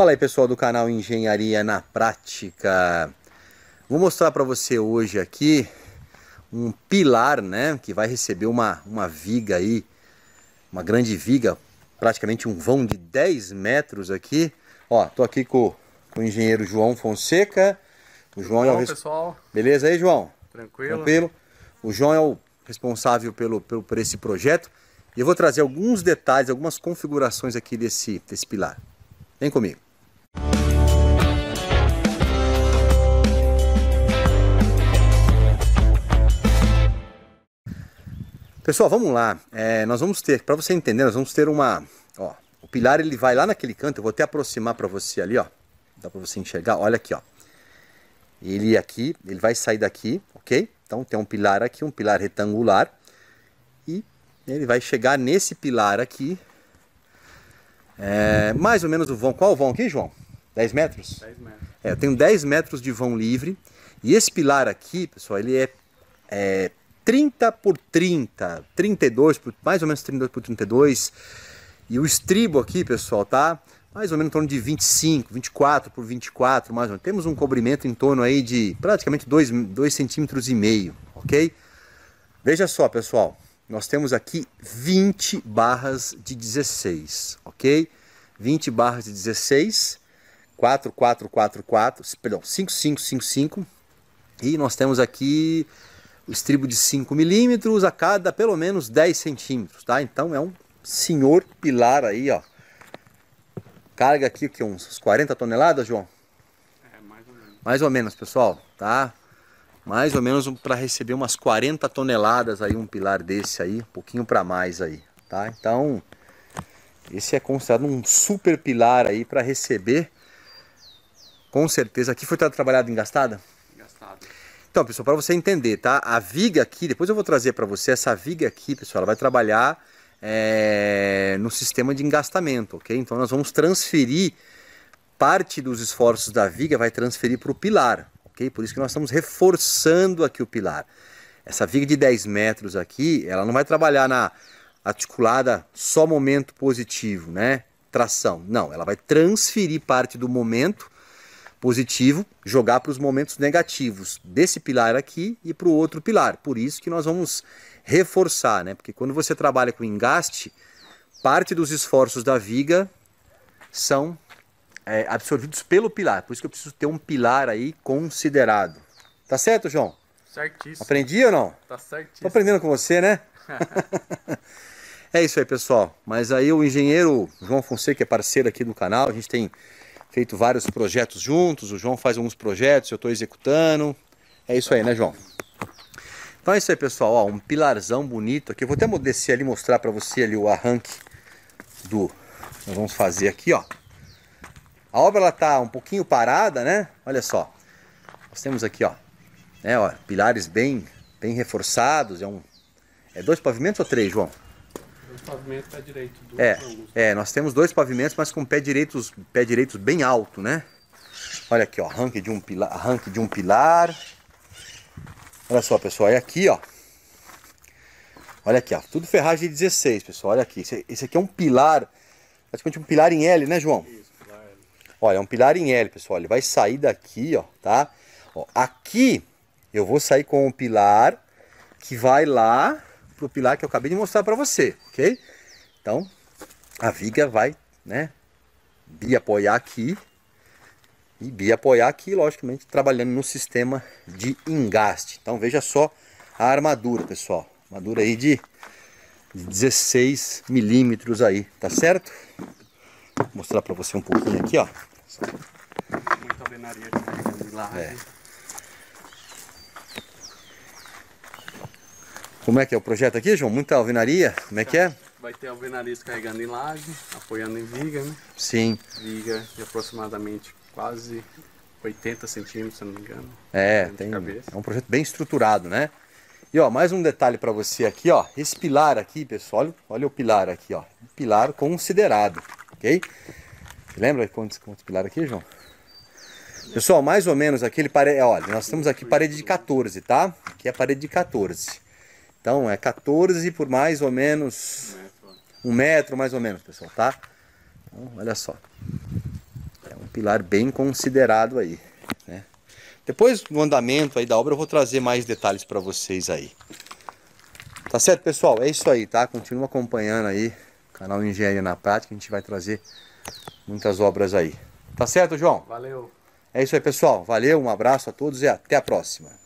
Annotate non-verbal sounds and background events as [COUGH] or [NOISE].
Fala aí pessoal do canal Engenharia na Prática. Vou mostrar para você hoje aqui um pilar, né, que vai receber uma, uma viga aí, uma grande viga, praticamente um vão de 10 metros aqui. Ó, tô aqui com, com o engenheiro João Fonseca. O João Bom, é o pessoal. Beleza aí, João? Tranquilo. Tranquilo. O João é o responsável pelo, pelo, por esse projeto. E eu vou trazer alguns detalhes, algumas configurações aqui desse, desse pilar. Vem comigo. Pessoal, vamos lá. É, nós vamos ter, para você entender, nós vamos ter uma, ó, o pilar ele vai lá naquele canto. Eu vou até aproximar para você ali, ó. Dá para você enxergar. Olha aqui, ó. Ele aqui, ele vai sair daqui, ok? Então tem um pilar aqui, um pilar retangular e ele vai chegar nesse pilar aqui. É, mais ou menos o vão. Qual o vão aqui, João? 10 metros? 10 metros. É, eu tenho 10 metros de vão livre. E esse pilar aqui, pessoal, ele é, é 30 por 30, 32 por, mais ou menos 32 por 32. E o estribo aqui, pessoal, tá mais ou menos em torno de 25, 24 por 24, mais ou menos. Temos um cobrimento em torno aí de praticamente 2, 2 centímetros e meio, ok? Veja só, pessoal, nós temos aqui 20 barras de 16, ok? 20 barras de 16, 4, 4, 4, 4, perdão, 5, 5, 5, 5. E nós temos aqui o estribo de 5 milímetros a cada pelo menos 10 centímetros, tá? Então é um senhor pilar aí, ó. Carga aqui que uns 40 toneladas, João? É, mais ou menos. Mais ou menos, pessoal, tá? Mais ou menos para receber umas 40 toneladas aí um pilar desse aí, um pouquinho para mais aí, tá? Então, esse é considerado um super pilar aí para receber. Com certeza aqui foi trabalhado engastada? Então, pessoal, para você entender, tá? A viga aqui, depois eu vou trazer para você essa viga aqui, pessoal, ela vai trabalhar é, no sistema de engastamento, ok? Então nós vamos transferir parte dos esforços da viga, vai transferir para o pilar, ok? Por isso que nós estamos reforçando aqui o pilar. Essa viga de 10 metros aqui, ela não vai trabalhar na articulada só momento positivo, né? Tração. Não, ela vai transferir parte do momento positivo, jogar para os momentos negativos desse pilar aqui e para o outro pilar. Por isso que nós vamos reforçar, né? Porque quando você trabalha com engaste, parte dos esforços da viga são é, absorvidos pelo pilar. Por isso que eu preciso ter um pilar aí considerado. Tá certo, João? Certíssimo. Aprendi ou não? Tá certíssimo. Tô aprendendo com você, né? [LAUGHS] é isso aí, pessoal. Mas aí o engenheiro João Fonseca, que é parceiro aqui do canal, a gente tem feito vários projetos juntos, o João faz alguns projetos, eu estou executando. É isso aí, né, João? Então é isso aí, pessoal. Ó, um pilarzão bonito aqui. Eu vou até descer ali mostrar para você ali o arranque do... Nós vamos fazer aqui, ó. A obra ela tá um pouquinho parada, né? Olha só. Nós temos aqui, ó, né, ó pilares bem, bem reforçados. É um, é dois pavimentos ou três, João? Dois pavimentos pé direito. É, é, nós temos dois pavimentos, mas com pé direitos, pé direitos bem alto, né? Olha aqui, ó, arranque de um pilar, arranque de um pilar. Olha só, pessoal, é aqui, ó. Olha aqui, ó, tudo ferragem de 16, pessoal. Olha aqui, esse, esse aqui é um pilar, praticamente um pilar em L, né, João? Isso, pilar L. Olha, é um pilar em L, pessoal. Ele vai sair daqui, ó, tá? Ó, aqui eu vou sair com um pilar que vai lá pro pilar que eu acabei de mostrar para você, ok? Então, a viga vai, né, bi apoiar aqui e bi apoiar aqui, logicamente, trabalhando no sistema de engaste. Então, veja só a armadura, pessoal. Armadura aí de 16 milímetros aí, tá certo? Vou mostrar para você um pouquinho aqui, ó. Muita alvenaria de lá. É. Como é que é o projeto aqui, João? Muita alvenaria? Como é que é? Vai ter alvenarias carregando em laje, apoiando em viga, né? Sim. Viga de aproximadamente quase 80 centímetros, se não me engano. É, tem, é um projeto bem estruturado, né? E ó, mais um detalhe para você aqui, ó. Esse pilar aqui, pessoal, olha, olha o pilar aqui, ó. Um pilar considerado, ok? Você lembra quantos, quantos pilar aqui, João? Pessoal, mais ou menos aqui ele parede, olha, nós temos aqui parede de 14, tá? Aqui é a parede de 14. Então é 14 por mais ou menos um metro mais ou menos, pessoal, tá? Então, olha só. É pilar bem considerado aí, né? Depois no andamento aí da obra eu vou trazer mais detalhes para vocês aí. Tá certo, pessoal? É isso aí, tá? Continua acompanhando aí o canal Engenharia na Prática, a gente vai trazer muitas obras aí. Tá certo, João? Valeu. É isso aí, pessoal. Valeu, um abraço a todos e até a próxima.